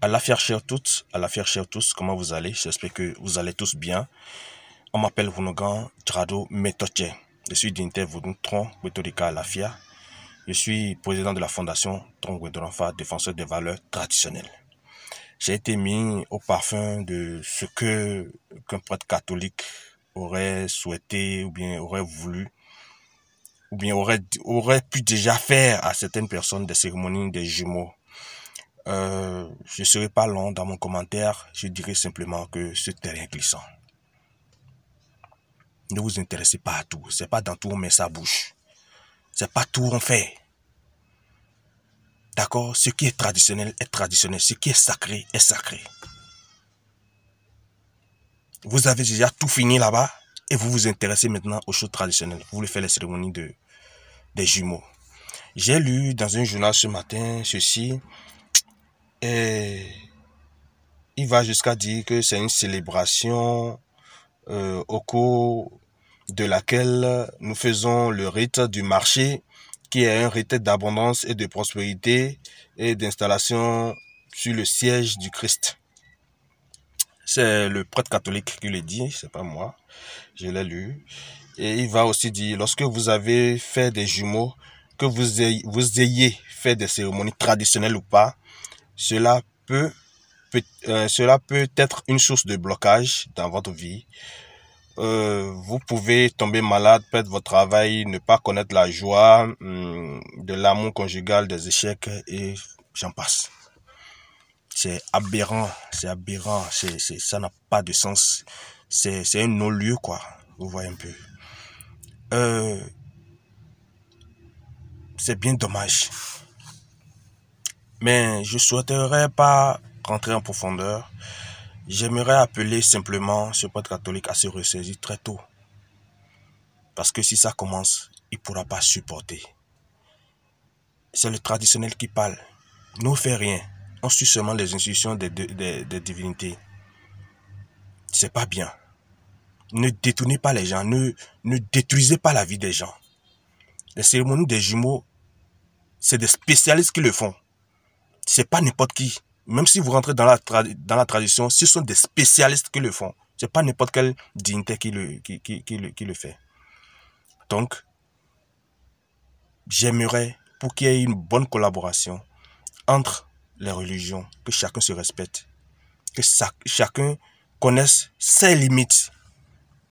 À la fière chère toutes, à la fière chère tous, comment vous allez? J'espère que vous allez tous bien. On m'appelle Vunogan Drado Metoche. Je suis d'Inter Tron à la FIA. Je suis président de la fondation Tron Fa, défenseur des valeurs traditionnelles. J'ai été mis au parfum de ce que qu'un prêtre catholique aurait souhaité ou bien aurait voulu ou bien aurait, aurait pu déjà faire à certaines personnes des cérémonies des jumeaux. Euh, je ne serai pas long dans mon commentaire, je dirai simplement que ce terrain glissant. Ne vous intéressez pas à tout. C'est pas dans tout on met sa bouche. C'est pas tout on fait. D'accord? Ce qui est traditionnel est traditionnel. Ce qui est sacré est sacré. Vous avez déjà tout fini là-bas et vous vous intéressez maintenant aux choses traditionnelles. Vous voulez faire les cérémonies de, des jumeaux. J'ai lu dans un journal ce matin ceci et il va jusqu'à dire que c'est une célébration euh, au cours de laquelle nous faisons le rite du marché qui est un rite d'abondance et de prospérité et d'installation sur le siège du Christ. C'est le prêtre catholique qui le dit, c'est pas moi. Je l'ai lu. Et il va aussi dire, lorsque vous avez fait des jumeaux, que vous vous ayez fait des cérémonies traditionnelles ou pas, cela peut, euh, cela peut être une source de blocage dans votre vie. Euh, vous pouvez tomber malade, perdre votre travail, ne pas connaître la joie, hum, de l'amour conjugal, des échecs et j'en passe c'est aberrant, c'est aberrant, c'est, ça n'a pas de sens. C'est, c'est un non-lieu, quoi. Vous voyez un peu. Euh, c'est bien dommage. Mais je souhaiterais pas rentrer en profondeur. J'aimerais appeler simplement ce pote catholique à se ressaisir très tôt. Parce que si ça commence, il pourra pas supporter. C'est le traditionnel qui parle. Ne fait rien on suit seulement les institutions des, des, des divinités. C'est pas bien. Ne détournez pas les gens, ne, ne détruisez pas la vie des gens. Les cérémonies des jumeaux, c'est des spécialistes qui le font. C'est pas n'importe qui. Même si vous rentrez dans la, dans la tradition, ce sont des spécialistes qui le font. C'est pas n'importe quelle dignité qui le, qui, qui, qui, le, qui le fait. Donc, j'aimerais, pour qu'il y ait une bonne collaboration entre les religions, que chacun se respecte, que chacun connaisse ses limites